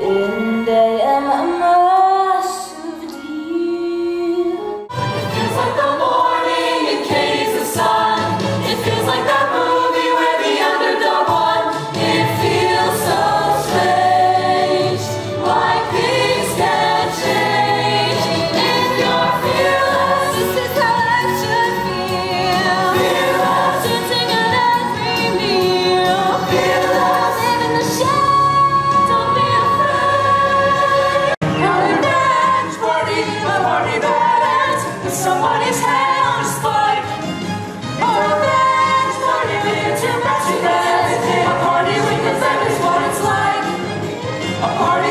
in the All right.